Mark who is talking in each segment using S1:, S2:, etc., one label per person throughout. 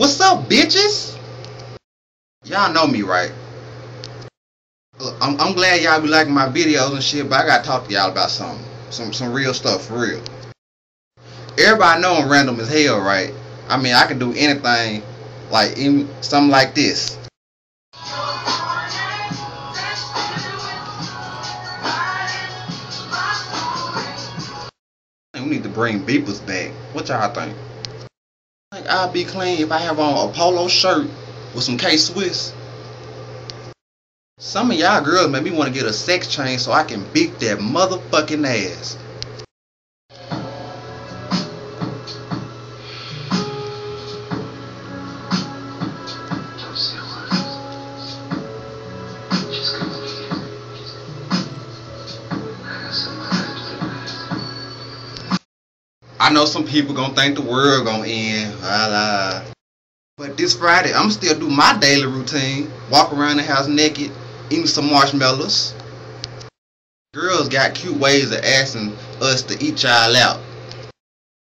S1: What's up, bitches? Y'all know me, right? Look, I'm, I'm glad y'all be liking my videos and shit, but I gotta talk to y'all about something. Some some real stuff, for real. Everybody know I'm random as hell, right? I mean, I can do anything, like even something like this. We need to bring beepers back. What y'all think? Think I'll be clean if I have on a polo shirt with some K Swiss. Some of y'all girls make me want to get a sex change so I can beat that motherfucking ass. I know some people gonna think the world gonna end. Voila. But this Friday, I'm still do my daily routine. Walk around the house naked, eating some marshmallows. Girls got cute ways of asking us to eat y'all out.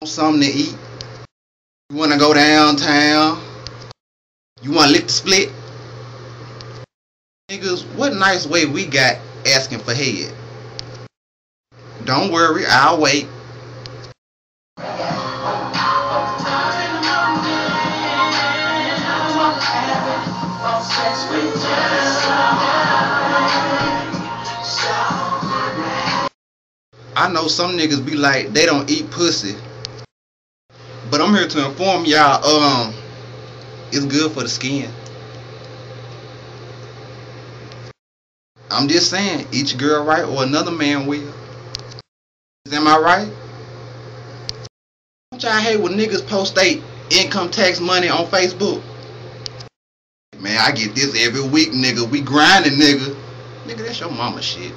S1: Want something to eat? You wanna go downtown? You wanna lick the split? Niggas, what nice way we got asking for head. Don't worry, I'll wait. I know some niggas be like they don't eat pussy. But I'm here to inform y'all, um, it's good for the skin. I'm just saying, each girl right or another man will. Am I right? Don't y'all hate when niggas post they income tax money on Facebook? Man, I get this every week, nigga. We grinding, nigga. Nigga, that's your mama shit.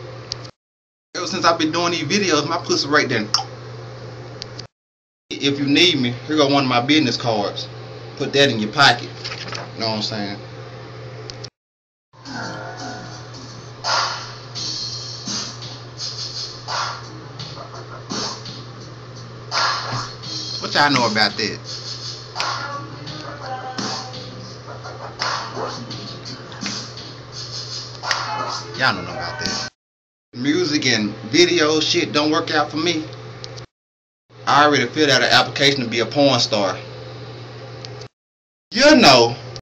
S1: Ever since I've been doing these videos, my pussy right there. If you need me, here go one of my business cards. Put that in your pocket. You know what I'm saying? What y'all know about that? Y'all don't know about that. Music and video shit don't work out for me. I already filled out an application to be a porn star. You know,